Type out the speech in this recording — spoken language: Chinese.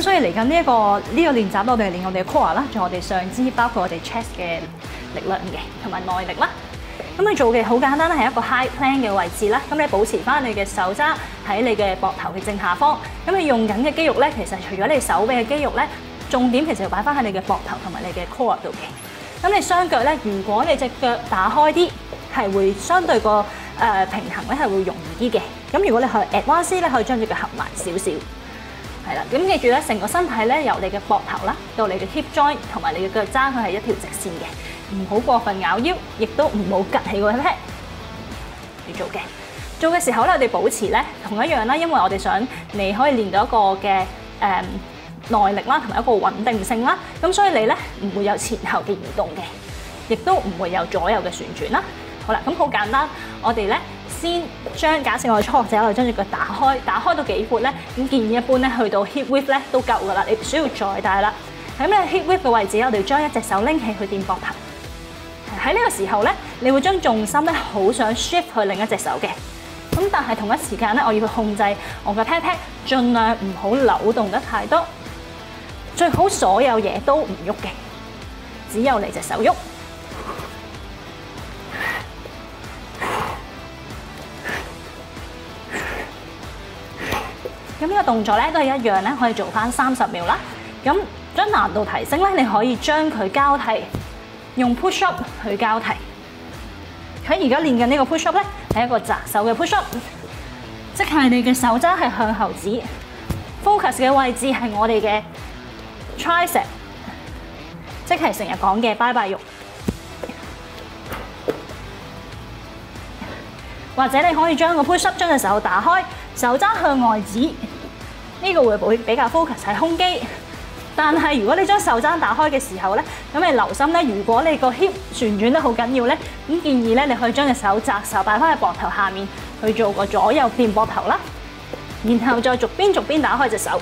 所以嚟緊呢一個呢、個練習，我哋係練我哋嘅 core 啦，仲有我哋上肢，包括我哋 chest 嘅力量嘅，同埋耐力啦。咁你做嘅好簡單啦，係一個 high plank 嘅位置啦。咁你保持翻你嘅手踭喺你嘅膊頭嘅正下方。咁你用緊嘅肌肉咧，其實除咗你手臂嘅肌肉咧，重點其實要擺翻喺你嘅膊頭同埋你嘅 core 度嘅。咁你雙腳咧，如果你隻腳打開啲，係會相對個誒、平衡咧係會容易啲嘅。咁如果你去 advance 咧，可以將隻腳合埋少少。係啦，咁記住咧，成個身體咧由你嘅膊頭啦，到你嘅 hip joint 同埋你嘅腳踭，佢係一條直線嘅，唔好過分咬腰，亦都唔好趌起個 hip。要做嘅，做嘅時候咧，我哋保持咧同一樣啦，因為我哋想你可以練到一個嘅誒、嗯耐力啦，同埋一個穩定性啦，咁所以你咧唔會有前後嘅移動嘅，亦都唔會有左右嘅旋轉啦。好啦，咁好簡單，我哋咧先將假設我哋初學者，我哋將隻腳打開，打開到幾闊咧？咁建議一般咧去到 hip width 咧都夠噶啦，你唔需要再大啦。喺咩 hip width 嘅位置，我哋將一隻手拎起去掂膊頭。喺呢個時候咧，你會將重心咧好想 shift 去另一隻手嘅。咁但係同一時間咧，我要去控制我嘅 pat pat，盡量唔好扭動得太多。最好所有嘢都唔喐嘅，只有你隻手喐。咁呢個動作咧都係一樣咧，可以做翻三十秒啦。咁將難度提升咧，你可以將佢交替，用 push up 去交替。喺而家練緊呢個 push up 咧，係一個擲手嘅 push up，即係你嘅手踭係向後指，focus 嘅位置係我哋嘅 tricep，即係成日講嘅拜拜肉。或者你可以將個 push up 將隻手打開，手踭向外指，呢、個會會比較 focus 喺胸肌。但係如果你將手踭打開嘅時候咧，咁你留心咧，如果你個 hip 旋轉得好緊要咧，咁建議咧你可以將隻手窄手擺翻喺膊頭下面去做個左右掂膊頭啦，然後再逐邊逐邊打開隻手。